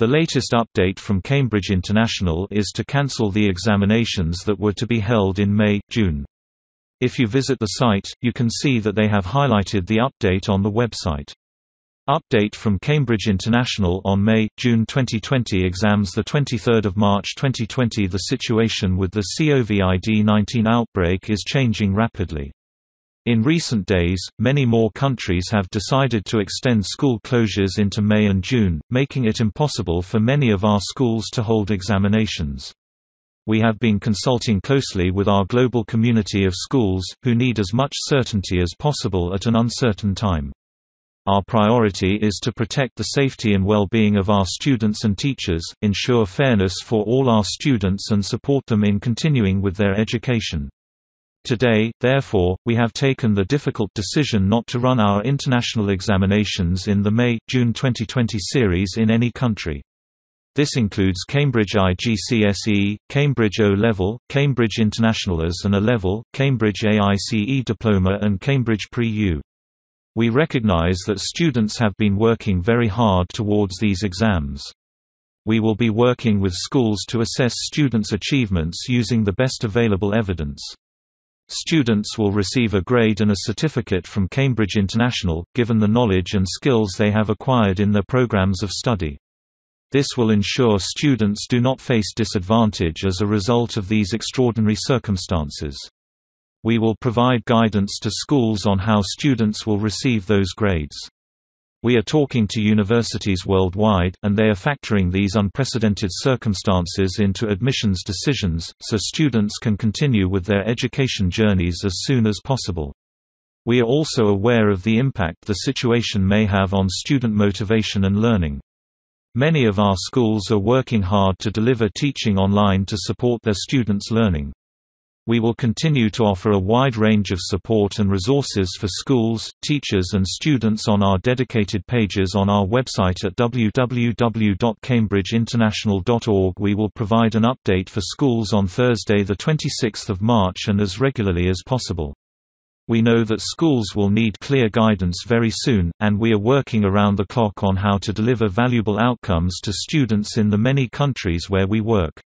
The latest update from Cambridge International is to cancel the examinations that were to be held in May, June. If you visit the site, you can see that they have highlighted the update on the website. Update from Cambridge International on May, June 2020 exams 23 March 2020 The situation with the COVID-19 outbreak is changing rapidly. In recent days, many more countries have decided to extend school closures into May and June, making it impossible for many of our schools to hold examinations. We have been consulting closely with our global community of schools, who need as much certainty as possible at an uncertain time. Our priority is to protect the safety and well-being of our students and teachers, ensure fairness for all our students and support them in continuing with their education. Today, therefore, we have taken the difficult decision not to run our international examinations in the May-June 2020 series in any country. This includes Cambridge IGCSE, Cambridge O-Level, Cambridge International AS and A-Level, Cambridge AICE Diploma and Cambridge Pre-U. We recognize that students have been working very hard towards these exams. We will be working with schools to assess students' achievements using the best available evidence. Students will receive a grade and a certificate from Cambridge International, given the knowledge and skills they have acquired in their programs of study. This will ensure students do not face disadvantage as a result of these extraordinary circumstances. We will provide guidance to schools on how students will receive those grades. We are talking to universities worldwide, and they are factoring these unprecedented circumstances into admissions decisions, so students can continue with their education journeys as soon as possible. We are also aware of the impact the situation may have on student motivation and learning. Many of our schools are working hard to deliver teaching online to support their students' learning. We will continue to offer a wide range of support and resources for schools, teachers and students on our dedicated pages on our website at www.cambridgeinternational.org. We will provide an update for schools on Thursday the 26th of March and as regularly as possible. We know that schools will need clear guidance very soon, and we are working around the clock on how to deliver valuable outcomes to students in the many countries where we work.